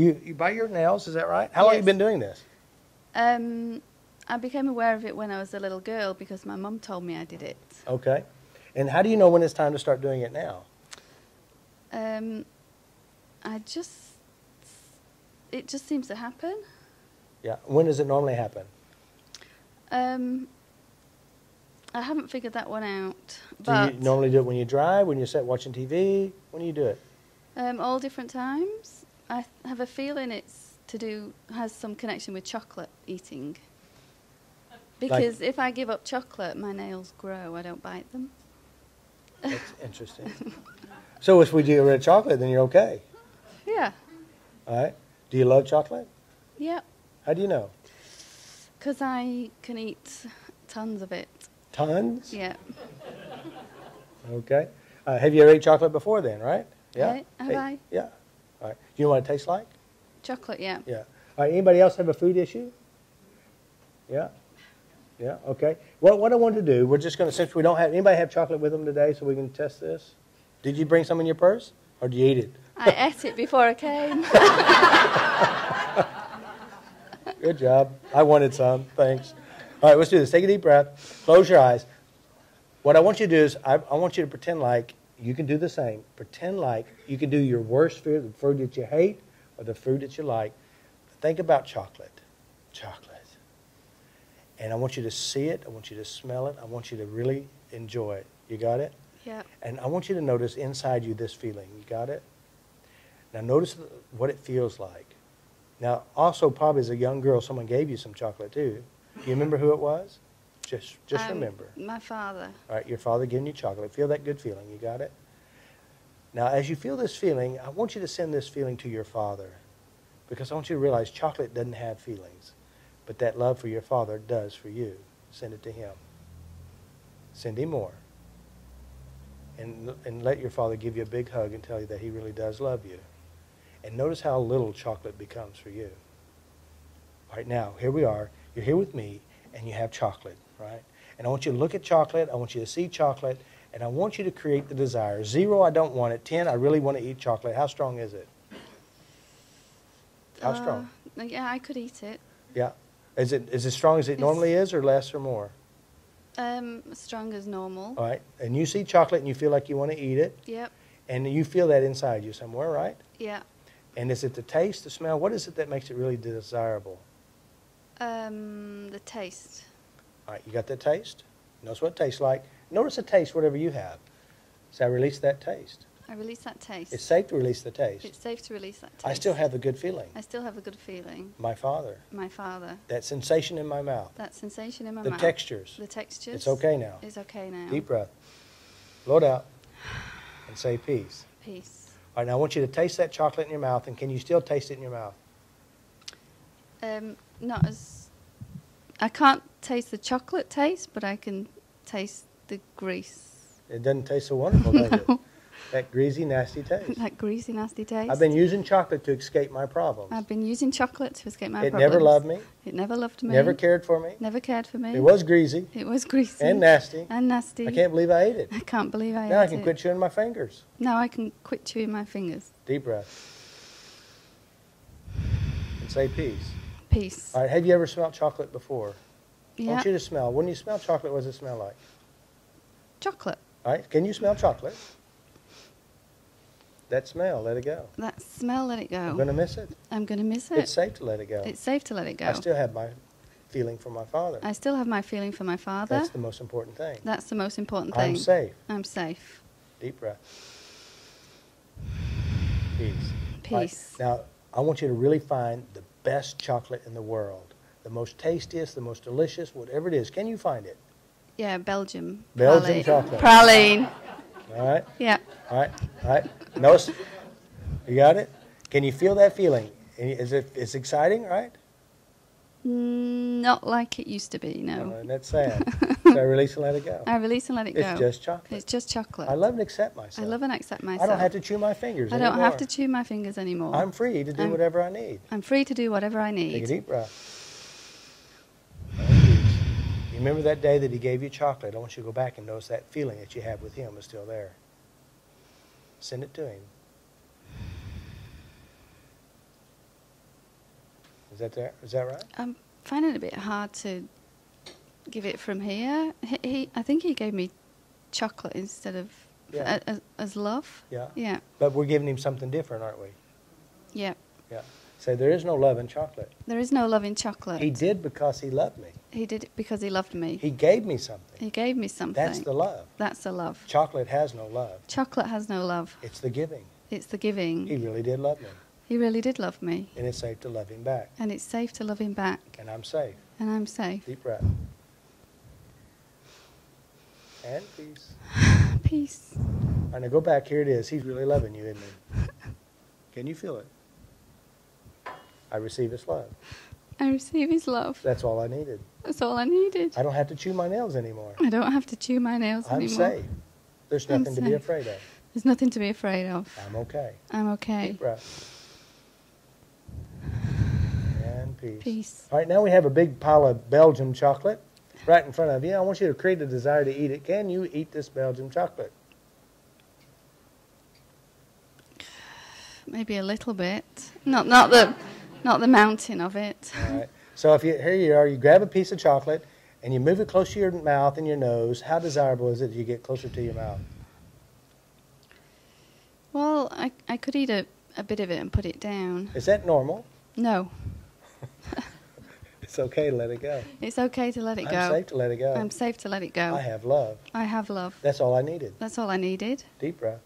You, you bite your nails, is that right? How long have you been doing this? Um, I became aware of it when I was a little girl because my mum told me I did it. Okay. And how do you know when it's time to start doing it now? Um, I just, it just seems to happen. Yeah. When does it normally happen? Um, I haven't figured that one out, Do but you normally do it when you drive, when you're set watching TV? When do you do it? um, all different times. I have a feeling it's to do has some connection with chocolate eating. Because if I give up chocolate, my nails grow. I don't bite them. That's interesting. so if we get rid of chocolate, then you're okay. Yeah, All right. Do you love chocolate? yeah. How do you know? Because I can eat tons of it. Tons. Yeah. Okay. Uh, have you ever ate chocolate before then, right? Right, have Hey, I? Yeah. Do you know what it tastes like? Chocolate, yeah. Yeah. All right. Anybody else have a food issue? Yeah. Yeah. Okay. Well, what I want to do, we're just going to, since we don't have, anybody have chocolate with them today so we can test this? Did you bring some in your purse or did you eat it? I ate it before I came. Good job. I wanted some. Thanks. All right, let's do this. Take a deep breath. Close your eyes. What I want you to do is, I, I want you to pretend like you can do the same. Pretend like you can do your worst food, the food that you hate or the food that you like. Think about chocolate. Chocolate. And I want you to see it. I want you to smell it. I want you to really enjoy it. You got it? yeah. And I want you to notice inside you this feeling. You got it? Now notice what it feels like. Now, also probably as a young girl, someone gave you some chocolate too. Do you remember who it was? Just, just Um, remember. My father. All right, your father giving you chocolate. Feel that good feeling. You got it? Now, as you feel this feeling, I want you to send this feeling to your father because I want you to realize chocolate doesn't have feelings, but that love for your father does for you. Send it to him. Send him more. And, and let your father give you a big hug and tell you that he really does love you. And notice how little chocolate becomes for you. All right, now, here we are. You're here with me, and you have chocolate, right? And I want you to look at chocolate. I want you to see chocolate. And I want you to create the desire. Zero, I don't want it. Ten, I really want to eat chocolate. How strong is it? How strong? Uh, yeah, I could eat it. Yeah. Is it is as strong as it It's- normally is, or less, or more? Um, strong as normal. All right. And you see chocolate, and you feel like you want to eat it, Yep. and you feel that inside you somewhere, right? Yeah. And is it the taste, the smell? What is it that makes it really desirable? Um, the taste. All right. You got that taste. Notice what it tastes like. Notice the taste, whatever you have. So I release that taste. I release that taste. It's safe to release the taste. It's safe to release that taste. I still have a good feeling. I still have a good feeling. My father. My father. That sensation in my mouth. That sensation in my The mouth. The textures. The textures. It's okay now. It's okay now. Deep breath. Blow it out. And say peace. Peace. All right, now I want you to taste that chocolate in your mouth, and can you still taste it in your mouth? Um, not as. I can't taste the chocolate taste, but I can taste the grease. It doesn't taste so wonderful, does it? That greasy, nasty taste. that greasy, nasty taste. I've been using chocolate to escape my problems. I've been using chocolate to escape my It problems. It never loved me, It never loved me. never cared for me. Never cared for me. It was greasy It was greasy. and nasty. And nasty. I can't believe I ate it. I can't believe I Now ate it. Now I can it. quit chewing my fingers. Now I can quit chewing my fingers. Deep breath. And say peace. Peace. All right, have you ever smelled chocolate before? I want you to smell. When you smell chocolate, what does it smell like? Chocolate. All right, can you smell chocolate? That smell, let it go. That smell, let it go. I'm going to miss it. I'm gonna miss it. It's safe to let it go. It's safe to let it go. I still have my feeling for my father. I still have my feeling for my father. That's the most important thing. That's the most important thing. I'm safe. I'm safe. Deep breath. Peace. All right, Peace. Now, I want you to really find the best chocolate in the world. The most tastiest, the most delicious, whatever it is. Can you find it? Yeah, Belgium. Belgian praline. chocolate. Praline. All right? Yeah. All right? All right? Notice? You got it? Can you feel that feeling? Is it, it's exciting, right? Mm, Not like it used to be, no. That's sad. so I release and let it go. I release and let it go. It's just chocolate. It's just chocolate. I love and accept myself. I love and accept myself. I don't have to chew my fingers I don't anymore. have to chew my fingers anymore. I'm free to do I'm- whatever I need. I'm free to do whatever I need. Take a deep breath. You remember that day that he gave you chocolate? I want you to go back and notice that feeling that you have with him is still there. Send it to him. Is that there? Is that right? I'm finding it a bit hard to give it from here. He, he I think he gave me chocolate instead of Yeah. a- as, as love. Yeah. Yeah. But we're giving him something different, aren't we? Yeah. Yeah. Say, there is no love in chocolate. There is no love in chocolate. He did because he loved me. He did it because he loved me. He gave me something. He gave me something. That's the love. That's the love. Chocolate has no love. Chocolate has no love. It's the giving. It's the giving. He really did love me. He really did love me. And it's safe to love him back. And it's safe to love him back. And I'm safe. And I'm safe. Deep breath. And peace. Peace. All right, now go back. Here it is. He's really loving you, isn't he? Can you feel it? I receive his love. I receive his love. That's all I needed. That's all I needed. I don't have to chew my nails anymore. I don't have to chew my nails anymore. I'm anymore. safe. There's I'm nothing to be afraid of. There's nothing to be afraid of. I'm okay. I'm okay. Deep breath. And peace. Peace. All right, now we have a big pile of Belgium chocolate right in front of you. I want you to create a desire to eat it. Can you eat this Belgium chocolate? Maybe a little bit. Not not the not the mountain of it. All right. So if you here you are, you grab a piece of chocolate and you move it close to your mouth and your nose. How desirable is it that you get closer to your mouth? Well, I I could eat a, a bit of it and put it down. Is that normal? No. It's okay to let it go. It's okay to let it I'm go. safe to let it go. I'm safe to let it go. I have love. I have love. That's all I needed. That's all I needed. Deep breath.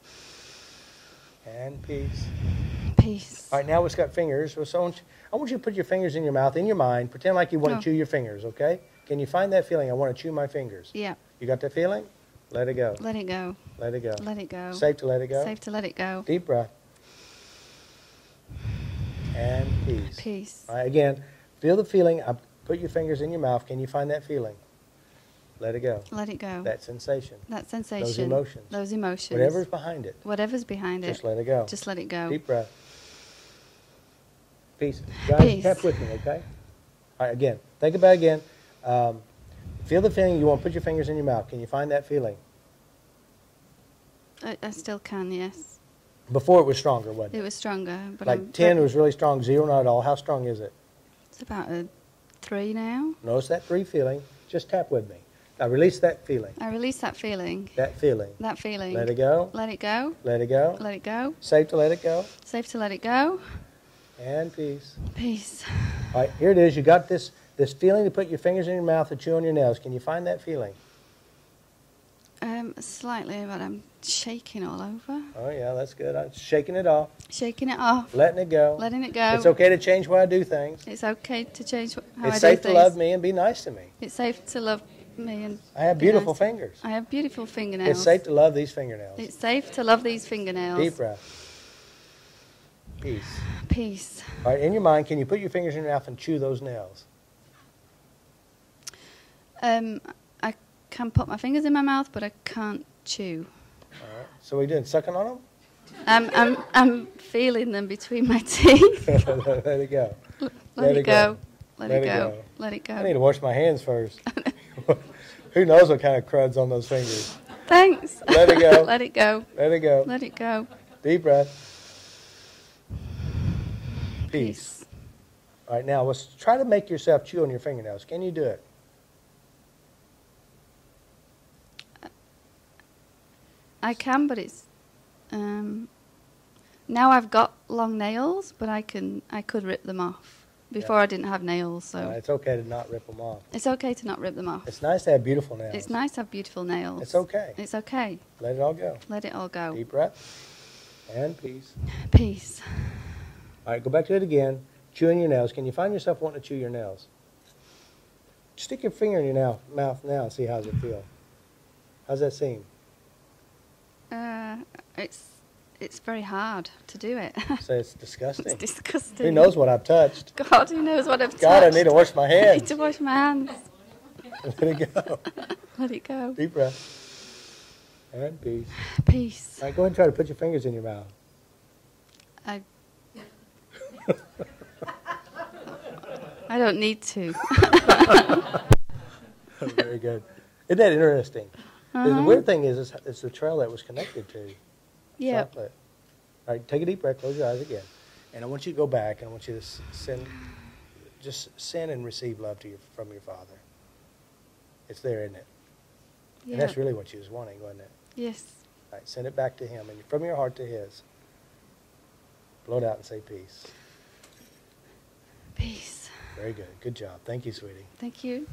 And peace. Peace. All right, now it's got fingers. So I want, you, I want you to put your fingers in your mouth, in your mind. Pretend like you want Oh. to chew your fingers, okay? Can you find that feeling? I want to chew my fingers. Yeah. You got that feeling? Let it go. Let it go. Let it go. Let it go. Safe to let it go. Safe to let it go. Deep breath. And peace. Peace. All right, again, feel the feeling. I put your fingers in your mouth. Can you find that feeling? Let it go. Let it go. That sensation. that sensation. Those emotions. Those emotions. Whatever's behind it, Whatever's behind it. just let it go. Just let it go. Deep breath. Peace. Guys, Peace. tap with me, okay? All right, again, think about it again. Um, feel the feeling. You want to put your fingers in your mouth. Can you find that feeling? I, I still can, yes. Before it was stronger, wasn't It it? was stronger, but Like I'm 10 was really strong, zero not at all. How strong is it? It's about a three now. Notice that three feeling. Just tap with me. Now release that feeling. I release that feeling. That feeling. That feeling. Let it go. Let it go. Let it go. Let it go. Safe to let it go. Safe to let it go. And peace. Peace. All right, here it is. You got this this feeling to put your fingers in your mouth and chew on your nails. Can you find that feeling? Um, slightly, but I'm shaking all over. Oh yeah, that's good. I'm shaking it off, Shaking it off. letting it go. Letting it go. It's okay to change why I do things. It's okay to change how it's I safe to love me and be nice to me. It's safe to love me and I have be beautiful nice. fingers. I have beautiful fingernails. It's safe to love these fingernails. It's safe to love these fingernails. Deep breath. Peace. Peace. All right, in your mind, can you put your fingers in your mouth and chew those nails? Um, I can put my fingers in my mouth, but I can't chew. So we doing sucking on I'm, I'm, I'm feeling them between my teeth. let it go. Let, Let it go. go. Let, Let it go. go. Let it go. I need to wash my hands first. Who knows what kind of crud's on those fingers? Thanks. Let it go. Let it go. Let it go. Let it go. Deep breath. Peace. All right, now let's try to make yourself chew on your fingernails. Can you do it? I can, but it's um, now I've got long nails, but I can I could rip them off. Before Yeah. I didn't have nails, so it's okay to not rip them off. it's okay to not rip them off. It's nice to have beautiful nails. It's nice to have beautiful nails. It's okay. It's okay. Let it all go. Let it all go. Deep breath. And peace. Peace. All right, go back to it again. Chewing your nails. Can you find yourself wanting to chew your nails? Stick your finger in your mouth now and see how's it feel. How's that seem? It's it's very hard to do it. Say it's disgusting. it's disgusting. Who knows what I've touched? God, who knows what I've God, I need to wash my I need to wash my hands. Let it go. Let it go. Deep breath. And peace. Peace. All right, go ahead and try to put your fingers in your mouth. I. I don't need to. Very good. Isn't that interesting? The Uh-huh. weird thing is, it's, it's the trail that was connected to Yeah. chocolate. All right, take a deep breath, close your eyes again. And I want you to go back, and I want you to send, just send and receive love to your, from your Father. It's there, isn't it? Yeah. And that's really what you was wanting, wasn't it? Yes. All right, send it back to Him, and from your heart to His. Blow it out and say peace. Peace. Very good. Good job. Thank you, sweetie. Thank you.